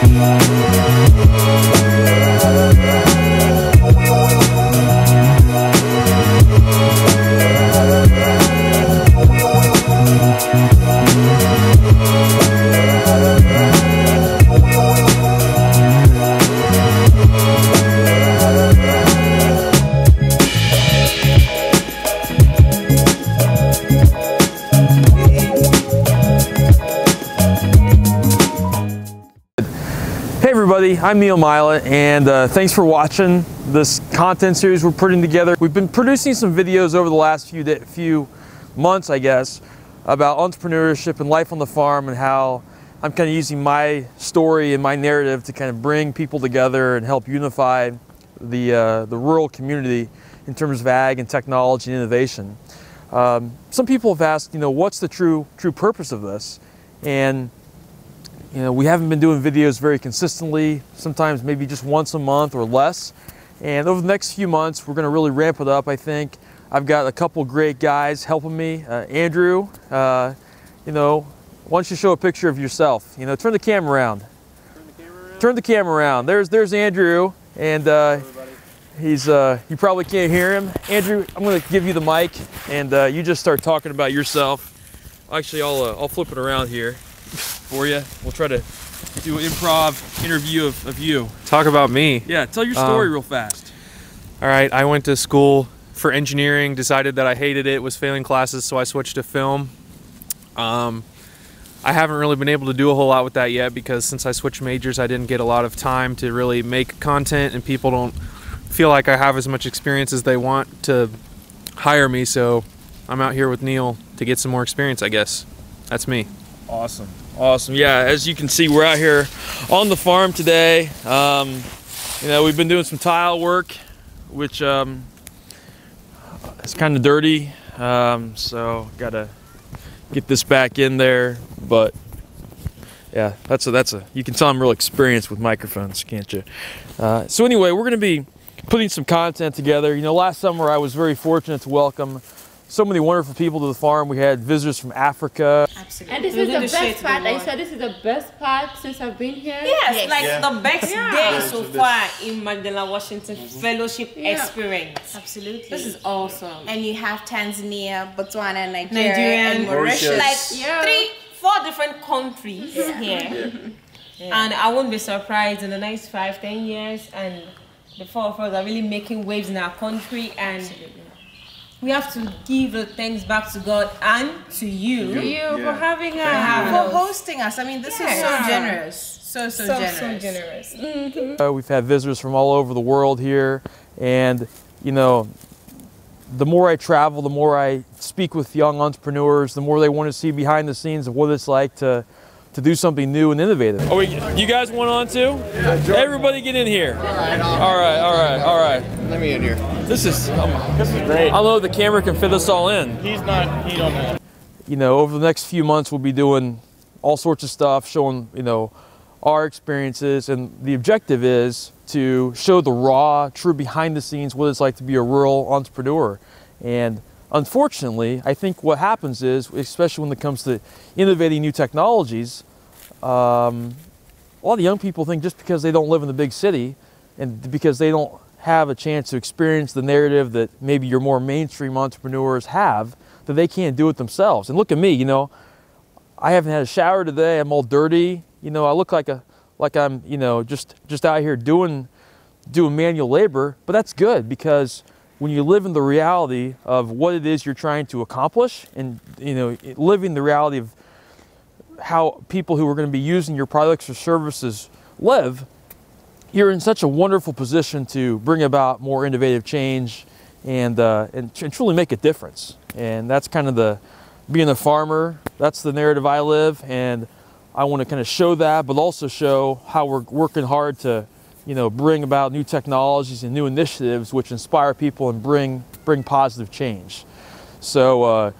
Hey I'm Neil Mylet and uh, thanks for watching this content series we're putting together. We've been producing some videos over the last few, few months, I guess, about entrepreneurship and life on the farm and how I'm kind of using my story and my narrative to kind of bring people together and help unify the, uh, the rural community in terms of ag and technology and innovation. Um, some people have asked, you know, what's the true, true purpose of this? And you know, we haven't been doing videos very consistently, sometimes maybe just once a month or less. And over the next few months, we're gonna really ramp it up, I think. I've got a couple great guys helping me. Uh, Andrew, uh, you know, why don't you show a picture of yourself? You know, turn the camera around. Turn the camera around. Turn the camera around. There's, there's Andrew, and uh, he's, uh, you probably can't hear him. Andrew, I'm gonna give you the mic, and uh, you just start talking about yourself. Actually, I'll, uh, I'll flip it around here for you. We'll try to do an improv interview of, of you. Talk about me. Yeah, tell your story Um, real fast. All right, I went to school for engineering, decided that I hated it, was failing classes, so I switched to film. Um, I haven't really been able to do a whole lot with that yet because since I switched majors, I didn't get a lot of time to really make content, and people don't feel like I have as much experience as they want to hire me. So I'm out here with Neil to get some more experience, I guess. That's me. Awesome, awesome. Yeah, as you can see, we're out here on the farm today. Um, you know, we've been doing some tile work, which um, is kind of dirty. Um, so gotta get this back in there. But yeah, that's a that's a. You can tell I'm real experienced with microphones, can't you? Uh, so anyway, we're gonna be putting some content together. You know, last summer I was very fortunate to welcome so many wonderful people to the farm. We had visitors from Africa, Absolutely. And this We'll is the the best part. we I said this is the best part since I've been here. Yes, Yes. like Yeah. the best Yeah. day so far in Mandela Washington Fellowship Yeah. experience. Absolutely. This is awesome. and you have Tanzania, Botswana, Nigeria, Nigeria and and Mauritius. like Yeah. three, four different countries here. And I won't be surprised in the next five, ten years, and the four of us are really making waves in our country, and we have to give the thanks back to God and to you, To you for having us. having for us. hosting us. I mean, this is so generous. So, so, so, generous. so generous. Uh, we've had visitors from all over the world here, and you know, the more I travel, the more I speak with young entrepreneurs, the more they want to see behind the scenes of what it's like to to do something new and innovative. Oh, you guys want on too? Everybody get in here. All right, all right, all right, all right. Let me in here. This is, um, This is great. I don't know if the camera can fit us all in. He's not. He don't have. you know, over the next few months, we'll be doing all sorts of stuff, showing, you know, our experiences. And the objective is to show the raw, true behind the scenes, what it's like to be a rural entrepreneur. And unfortunately, I think what happens is, especially when it comes to innovating new technologies, um, a lot of young people think just because they don't live in the big city and because they don't have a chance to experience the narrative that maybe your more mainstream entrepreneurs have, that they can't do it themselves. And look at me, you know, I haven't had a shower today. I'm all dirty. You know, I look like a like I'm, you know, just just out here doing doing manual labor, but that's good because when you live in the reality of what it is you're trying to accomplish and you know, living the reality of how people who are going to be using your products or services live, you're in such a wonderful position to bring about more innovative change and, uh, and, and truly make a difference. And that's kind of the being a farmer, that's the narrative I live. And I want to kind of show that, but also show how we're working hard to, you know, bring about new technologies and new initiatives which inspire people and bring, bring positive change. So, uh,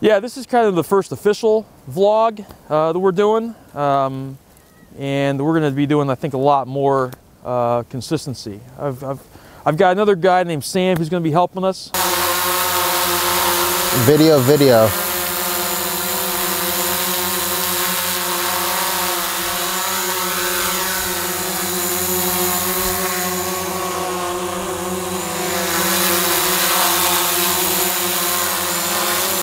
yeah, this is kind of the first official vlog uh, that we're doing. Um, and we're going to be doing, I think, a lot more uh, consistency. I've, I've, I've got another guy named Sam who's going to be helping us. Video, video.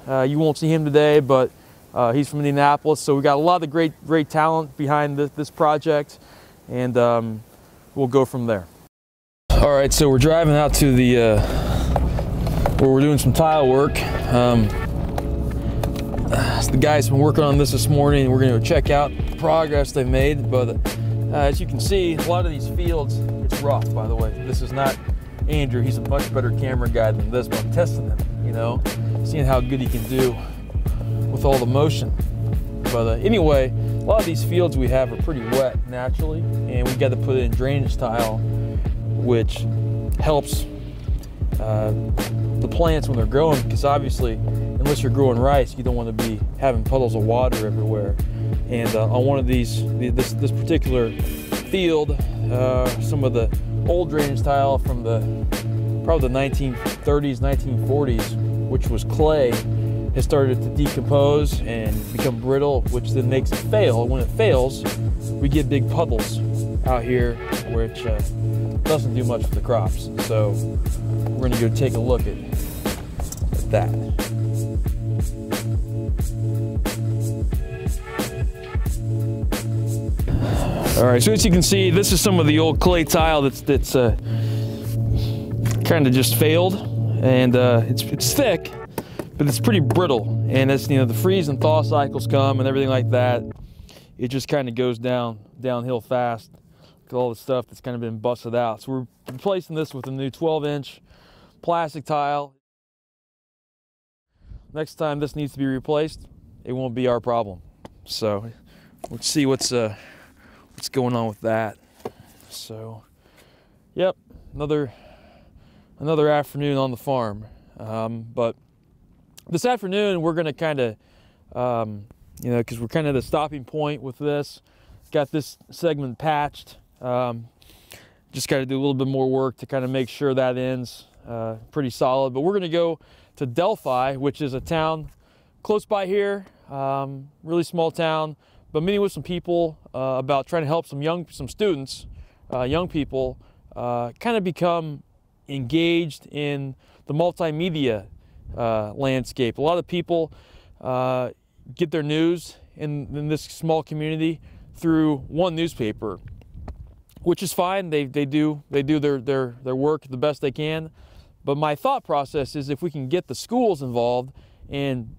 Uh, you won't see him today, but uh, he's from Indianapolis, so we got a lot of great, great talent behind this, this project, and um, we'll go from there. All right, so we're driving out to the uh, where we're doing some tile work. Um, the guys been working on this this morning, we're going to check out the progress they've made. But uh, as you can see, a lot of these fields, it's rough. By the way, this is not Andrew. He's a much better camera guy than this, but I'm testing him. You know, seeing how good he can do with all the motion. But uh, anyway, a lot of these fields we have are pretty wet naturally, and we got to put in drainage tile, which helps uh, the plants when they're growing, because obviously, unless you're growing rice, you don't want to be having puddles of water everywhere. And uh, on one of these, this this particular field, uh, some of the old drainage tile from the probably the 1930s, 1940s, which was clay, has started to decompose and become brittle, which then makes it fail. When it fails, we get big puddles out here, which uh, doesn't do much for the crops. So we're gonna go take a look at, at that. All right, so as you can see, this is some of the old clay tile that's that's uh, kind of just failed, and uh, it's it's thick, but it's pretty brittle. And as you know, the freeze and thaw cycles come and everything like that, it just kind of goes down downhill fast. With all the stuff that's kind of been busted out. So we're replacing this with a new 12-inch plastic tile. Next time this needs to be replaced, it won't be our problem. So let's see what's uh, what's going on with that. So, yep, another another afternoon on the farm. Um, but this afternoon we're going to kind of, um, you know, because we're kind of the stopping point with this. Got this segment patched. Um, just got to do a little bit more work to kind of make sure that ends uh, pretty solid. But we're going to go to Delphi, which is a town close by here, um, really small town but meeting with some people uh, about trying to help some young, some students, uh, young people, uh, kind of become engaged in the multimedia uh, landscape. A lot of people uh, get their news in, in, this small community through one newspaper, which is fine. They, they do they do their, their, their work the best they can. But my thought process is if we can get the schools involved and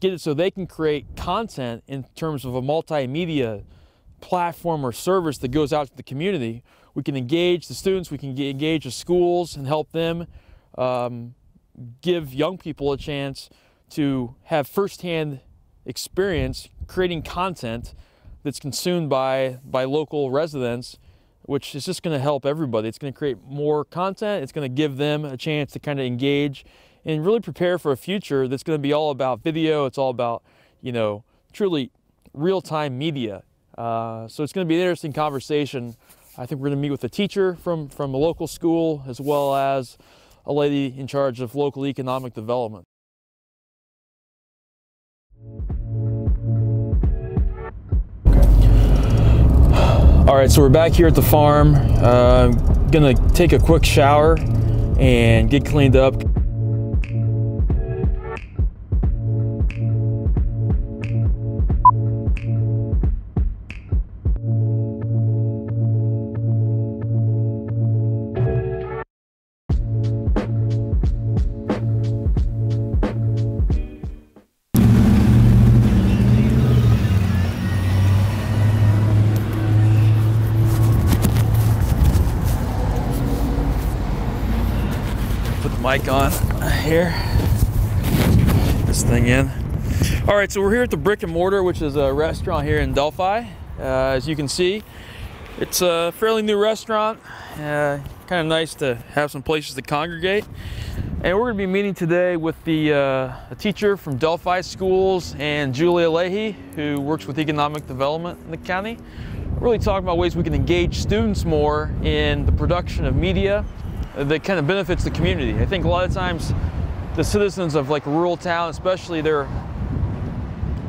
get it so they can create content in terms of a multimedia platform or service that goes out to the community. We can engage the students, we can engage the schools and help them um, give young people a chance to have firsthand experience creating content that's consumed by, by local residents, which is just going to help everybody. It's going to create more content, it's going to give them a chance to kind of engage and really prepare for a future that's going to be all about video. It's all about, you know, truly real-time media. Uh, so it's going to be an interesting conversation. I think we're going to meet with a teacher from, from a local school as well as a lady in charge of local economic development. All right, so we're back here at the farm. Uh, I'm gonna take a quick shower and get cleaned up. On here. This thing in. All right, so we're here at the Brick and Mortar, which is a restaurant here in Delphi. Uh, as you can see, it's a fairly new restaurant. Uh, kind of nice to have some places to congregate. And we're going to be meeting today with the uh, a teacher from Delphi Schools and Julia Leahy, who works with economic development in the county. Really talking about ways we can engage students more in the production of media that kind of benefits the community. I think a lot of times the citizens of like rural town, especially they're,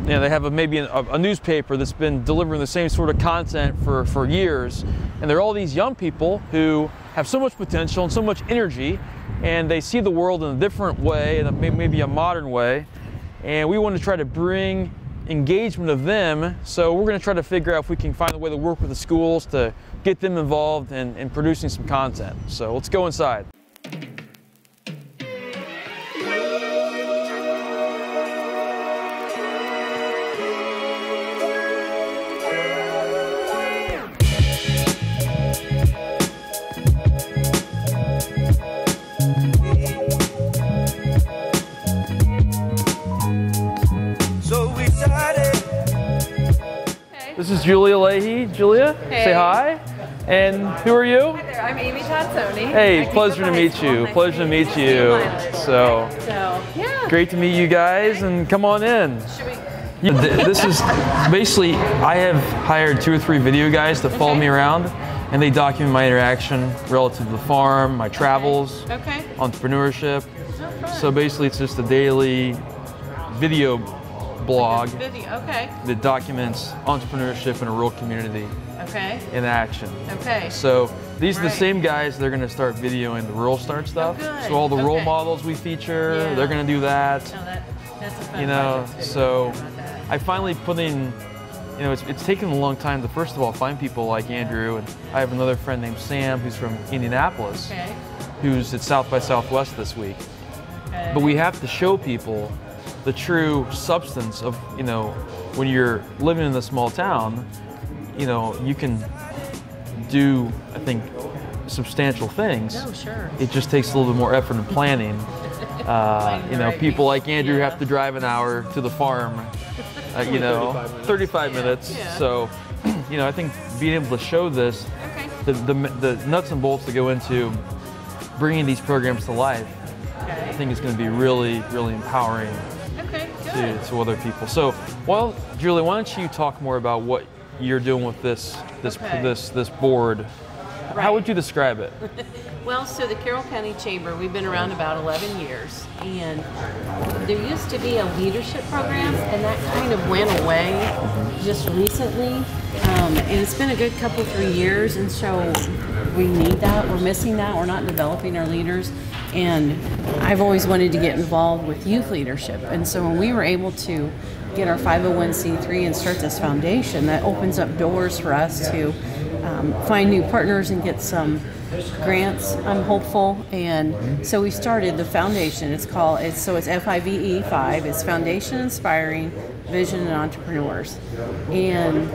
you know, they have a, maybe a, a, newspaper that's been delivering the same sort of content for, for years. And they're all these young people who have so much potential and so much energy and they see the world in a different way, maybe a modern way. and we want to try to bring engagement of them. So we're going to try to figure out if we can find a way to work with the schools to get them involved in, in producing some content. So let's go inside. So we started. This is Julia Leahy. Julia, say Hey. hi. And who are you? Hi there, I'm Amy Tatsoni. Hey, pleasure to meet you. Pleasure to meet you. So So, yeah. great to meet you guys, and come on in. Should we? Yeah, this is basically I have hired two or three video guys to follow me around, and they document my interaction relative to the farm, my travels, Okay. entrepreneurship. Oh, so basically, it's just a daily video blog Video. Okay. that documents entrepreneurship in a rural community Okay. in action. Okay. So these are the same guys that are going to start videoing the rural start oh, stuff. good. So all the role models we feature, Yeah. they're going to do that. No, that, that's a fun You know, so I finally put in, you know, it's, it's taken a long time to first of all find people like Andrew, and I have another friend named Sam who's from Indianapolis, Okay. who's at South by Southwest this week. okay. But we have to show people the true substance of, you know, when you're living in a small town, you know, you can do, I think, substantial things. Oh, sure. It just takes a little bit more effort and planning. Uh, you know, right people like Andrew yeah. have to drive an hour to the farm, uh, you know, 35 minutes. yeah. So, you know, I think being able to show this, Okay. the, the, the nuts and bolts that go into bringing these programs to life, okay. I think is going to be really, really empowering Okay. to, Good. to other people. So, well, Julie, why don't you talk more about what you're doing with this this Okay. this this board? How would you describe it? Well, so the Carroll County Chamber, we've been around about 11 years, and there used to be a leadership program, and that kind of went away just recently. Um, and it's been a good couple, three years, and so we need that. We're missing that. We're not developing our leaders. And I've always wanted to get involved with youth leadership. And so when we were able to get our 501c3 and start this foundation, that opens up doors for us to um, find new partners and get some grants. I'm hopeful, and so we started the foundation. It's called it's so it's FIVE five. It's Foundation Inspiring Vision and Entrepreneurs, and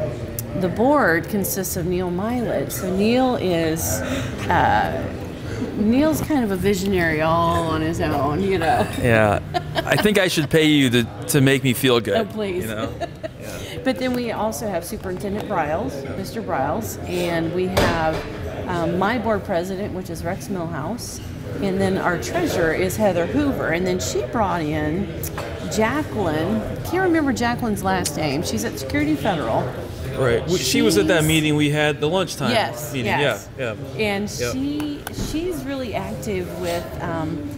the board consists of Neil Mylet. So Neil is. Uh, Neil's kind of a visionary all on his own, you know. Yeah, I think I should pay you to, to make me feel good. Oh, please. You know? But then we also have Superintendent Briles, Mr. Briles, and we have um, my board president, which is Rex Millhouse, and then our treasurer is Heather Hoover, and then she brought in Jacqueline. I Can't remember Jacqueline's last name. She's at Security Federal, Right. We- She was at that meeting we had, the lunchtime Yes, meeting. yes. Yeah, yeah. and she she's really active with. Um,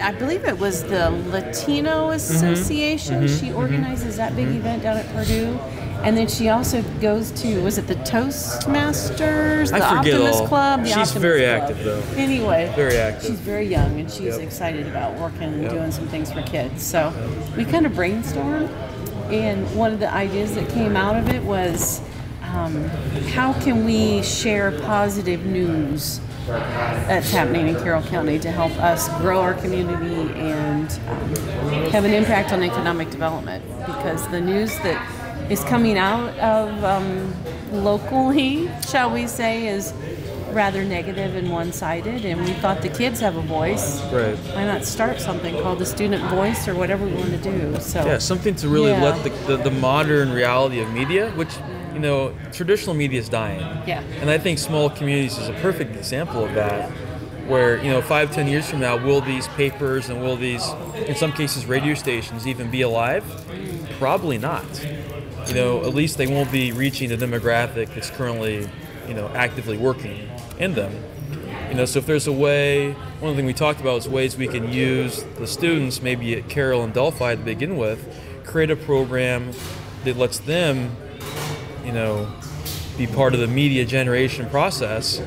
I believe it was the Latino Mm-hmm. Association. She organizes that big event down at Purdue. And then she also goes to, was it the Toastmasters, I the forget Optimist all. Club? The She's Optimist very Club. active, though. Anyway, Very active. She's very young and she's Yep. excited about working and Yep. doing some things for kids. So we kind of brainstormed, and one of the ideas that came out of it was um, how can we share positive news that's happening in Carroll County to help us grow our community and um, have an impact on economic development? Because the news that is coming out of um, locally, shall we say, is rather negative and one-sided and we thought the kids have a voice Right. why not start something called the student voice or whatever we want to do so Yeah, something to really Yeah. let the, the, the modern reality of media, which, you know, traditional media is dying. Yeah. And I think small communities is a perfect example of that. Where, you know, five, ten years from now, will these papers and will these, in some cases, radio stations even be alive? Probably not. You know, at least they won't be reaching the demographic that's currently, you know, actively working in them. You know, so if there's a way, one of the thing we talked about is ways we can use the students, maybe at Carroll and Delphi to begin with, create a program that lets them, you know, be part of the media generation process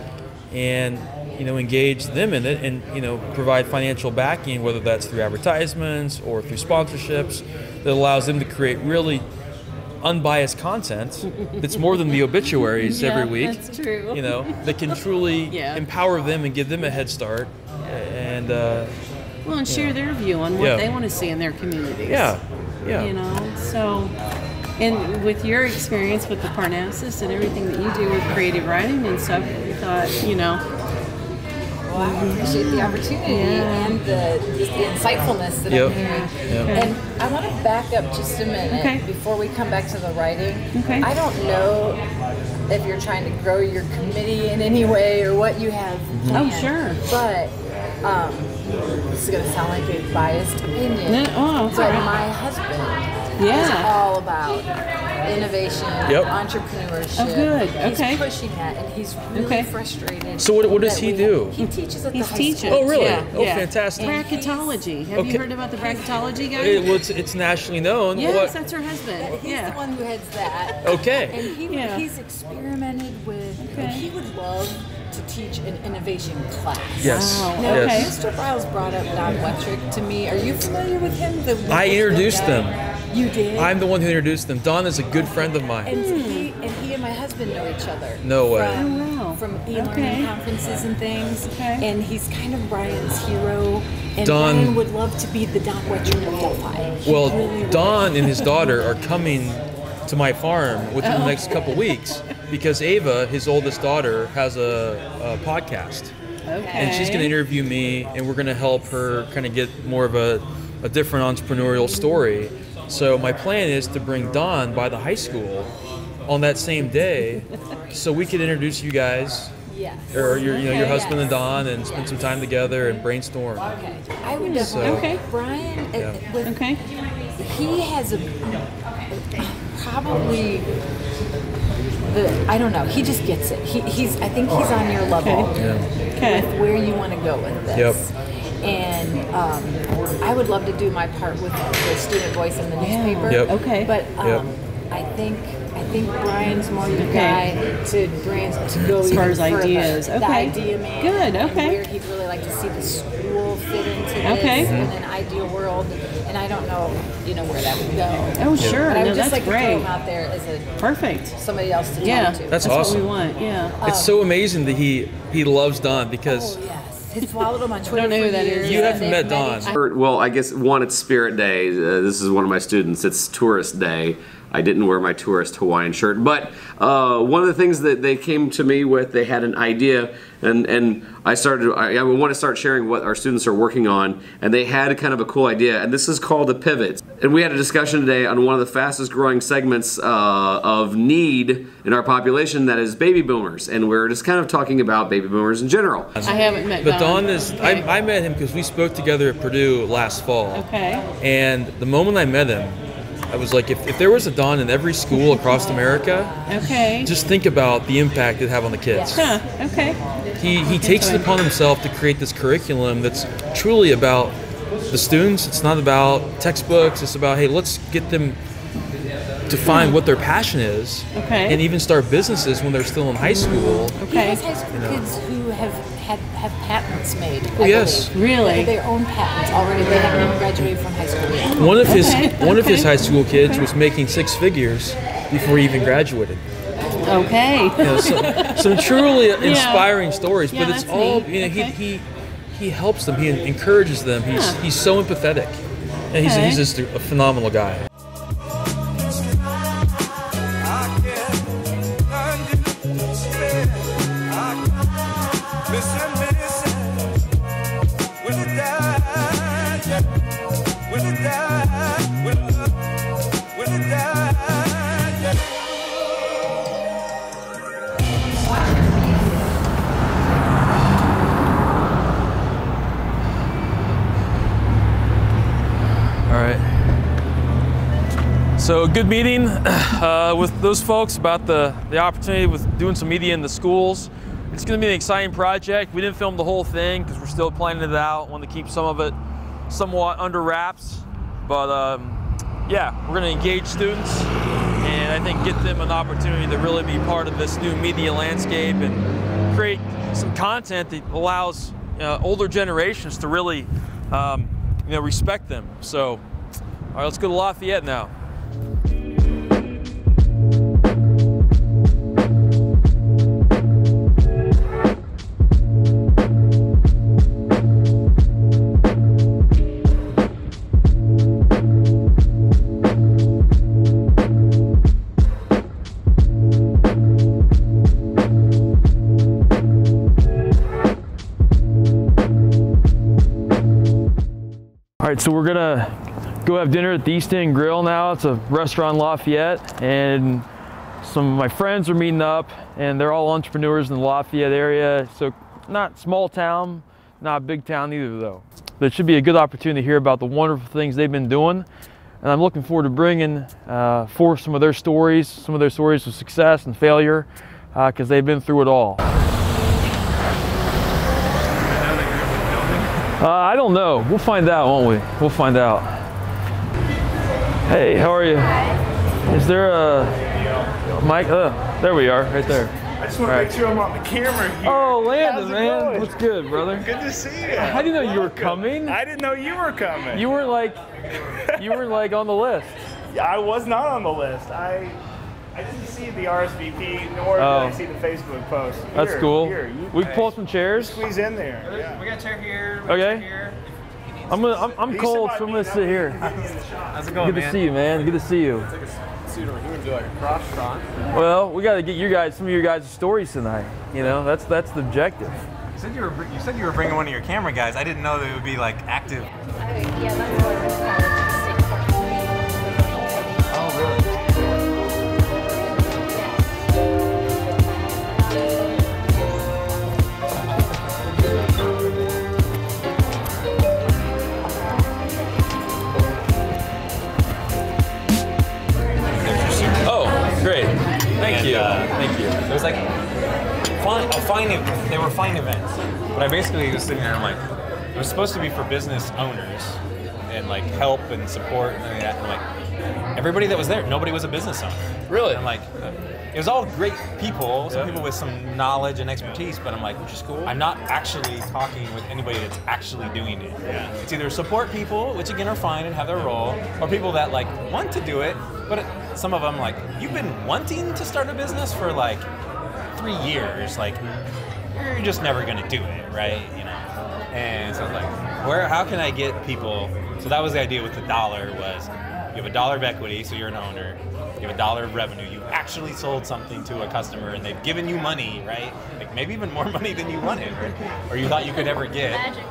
and, you know, engage them in it and, you know, provide financial backing, whether that's through advertisements or through sponsorships that allows them to create really unbiased content that's more than the obituaries Yeah, every week. that's true. You know, that can truly Yeah. empower them and give them a head start. And uh, Well, and share their view on what Yeah. they want to see in their communities. yeah, yeah. You know, so, and with your experience with the Parnassus and everything that you do with creative writing and stuff, we thought, you know, I appreciate the opportunity Yeah. and the, just the insightfulness that Yep. I'm hearing. Yep. And I want to back up just a minute Okay. before we come back to the writing. Okay. I don't know if you're trying to grow your committee in any way or what you have Oh, planned. sure. But um, this is going to sound like a biased opinion. No, oh, but all right. my husband is all about innovation, Yep. entrepreneurship. Oh, good. He's Okay. pushing that, and he's really Okay. frustrated. So what- what does he do? He teaches at he's the high teaching. school. Oh, really? Yeah, Oh, yeah. fantastic. Bracketology. Have Okay. you heard about the bracketology guy? It, well, it's, it's nationally known. yes, What- that's her husband. He's yeah. the one who heads that. Okay. And he, Yeah. he's experimented with, Okay. he would love to teach an innovation class. Yes. Wow, Now, okay. Yes. Mr. Biles brought up Don Wettrick to me. Are you familiar with him? The I introduced them. You did? I'm the one who introduced them. Don is a good friend of mine. and he and he and my husband know each other. No way. From, Oh, wow. From e-learning Okay. conferences and things. Okay. And he's kind of Brian's hero. And Don- Brian would love to be the Don Wettrick of Delphi. He Well, really would. Don and his daughter are coming to my farm within Oh. the next couple weeks because Ava, his oldest daughter, has a, a podcast. Okay. And she's going to interview me, and we're going to help her kind of get more of a, a different entrepreneurial story. So, my plan is to bring Don by the high school on that same day so we could introduce you guys, Yes. or your, you know, your Okay. husband and Don, and spend some time together and brainstorm. Okay. I would definitely. Okay. Brian, Yeah. with, Okay. he has a probably the I don't know. He just gets it. He, he's I think he's on your level Okay. Yeah. Okay. with where you want to go with this. And um, I would love to do my part with the student voice in the newspaper. Yep. Okay. But um, Yep. I think I think Brian's more your Okay. guy to brand to go As far as further. ideas. The Okay. idea man. Good, and okay. Where he'd really like to see the school fit into this Okay. in an ideal world, and I don't know, you know, where that would go. Oh, sure. But I No, would just that's like to throw great. him out there as a Perfect. somebody else to Yeah. talk to. That's what awesome. we want. Yeah. It's so amazing that he he loves Don because Oh yes, he's followed him on Twitter know who that is. You haven't met Don. Well, I guess one, it's Spirit Day. Uh, this is one of my students. It's Tourist Day. I didn't wear my tourist Hawaiian shirt, but uh, one of the things that they came to me with, they had an idea, and and I started. I, I want to start sharing what our students are working on, and they had a kind of a cool idea, and this is called the pivot. And we had a discussion today on one of the fastest growing segments uh, of need in our population, that is baby boomers, and we're just kind of talking about baby boomers in general. I haven't met But Don. Don is. Okay. I, I met him because we spoke together at Purdue last fall. Okay. And the moment I met him, I was like, if, if there was a Don in every school across America, Okay. just think about the impact it'd have on the kids. Huh. Okay. He, he takes it upon himself to create this curriculum that's truly about the students. It's not about textbooks. It's about, hey, let's get them to find what their passion is Okay. and even start businesses when they're still in high school. He Okay. has high school kids who have had have patents made. Oh, I yes. believe. Really? They have their own patents already. They haven't even graduated from high school yet. One of his Okay, one of his high school kids was making six figures before he even graduated. Okay. You know, some, some truly inspiring stories, Yeah, but it's all neat. you know. Okay. He, he he helps them. He encourages them. He's Huh. he's so empathetic, and he's he's just a phenomenal guy. So good meeting uh, with those folks about the, the opportunity with doing some media in the schools. It's going to be an exciting project. We didn't film the whole thing because we're still planning it out. Want to keep some of it somewhat under wraps, but um, yeah, we're going to engage students and I think get them an opportunity to really be part of this new media landscape and create some content that allows uh, older generations to really um, you know respect them. So All right, let's go to Lafayette now. All right, so we're gonna go have dinner at the East End Grill now. It's a restaurant Lafayette, and some of my friends are meeting up, and they're all entrepreneurs in the Lafayette area. So not small town, not big town either though. It should be a good opportunity to hear about the wonderful things they've been doing. And I'm looking forward to bringing uh, forth some of their stories, some of their stories of success and failure, because they've been through it all. Uh, I don't know. We'll find out, won't we? We'll find out. Hey, how are you? Is there a mic? Uh, there we are, right there. I just want to make sure I'm on the camera here. Oh, Landon, man. going? What's good, brother? Good to see you. I didn't know you were coming. I didn't know you were coming. You were like, you were like on the list. I was not on the list. I I didn't see the RSVP nor Oh. did I oh. see the Facebook post. That's Here, cool. Here, you we can pull some chairs. squeeze in there. Yeah. We got a chair here. Okay. I'm gonna. I'm, I'm cold, so I'm gonna sit here. How's it going, Good to see you, man. Good to see you. Suit over here and do like a cross shot. Well, we got to get you guys some of your guys' stories tonight. You know, that's that's the objective. You said you were you said you were bringing one of your camera guys. I didn't know that it would be like active. Oh was like fine, a fine. They were fine events, but I basically was sitting there. I'm like, it was supposed to be for business owners and like help and support and like that. And like everybody that was there, nobody was a business owner. Really? I'm like, it was all great people, some people with some knowledge and expertise, but I'm like, which is cool. I'm not actually talking with anybody that's actually doing it. Yeah. It's either support people, which again are fine and have their role, or people that like want to do it, but it, some of them like, you've been wanting to start a business for like three years, like you're just never gonna do it, right? You know. And so I was like, where? How can I get people? So that was the idea with the dollar was, you have a dollar of equity, so you're an owner. You have a dollar of revenue. You actually sold something to a customer, and they've given you money, right? Like maybe even more money than you wanted, right? or you thought you could ever get. Magic.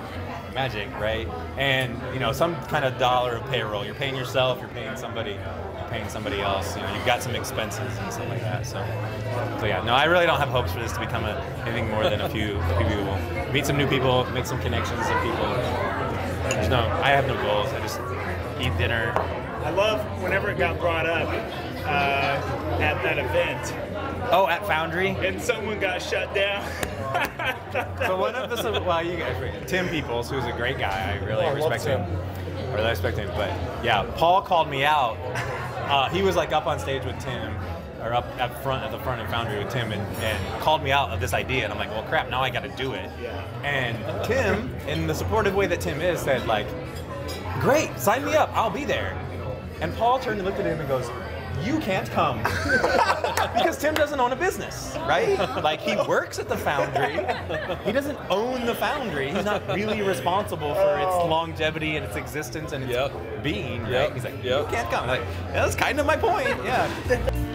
Magic, right? And you know, some kind of dollar of payroll. You're paying yourself. You're paying somebody. You're paying somebody else. You know, you've got some expenses and stuff like that. So, so yeah. No, I really don't have hopes for this to become a, anything more than a few, a few people. Meet some new people, make some connections with people. There's no, I have no goals. I just eat dinner. I love whenever it got brought up uh, at that event. Oh, at Foundry. And someone got shut down. So one of the well, you guys, Tim Peoples, who's a great guy. I really Oh, I love respect him. I really respect him. But yeah, Paul called me out. Uh, he was like up on stage with Tim, or up at front at the front of Foundry with Tim, and, and called me out of this idea. And I'm like, well, crap, now I got to do it. Yeah. And Tim, in the supportive way that Tim is, said like, great, sign me up, I'll be there. And Paul turned and looked at him and goes, you can't come. because Tim doesn't own a business, right? Like he works at the foundry. He doesn't own the foundry. He's not really responsible for its longevity and its existence and its being, right? He's like, you can't come. I'm like, that's kind of my point. Yeah.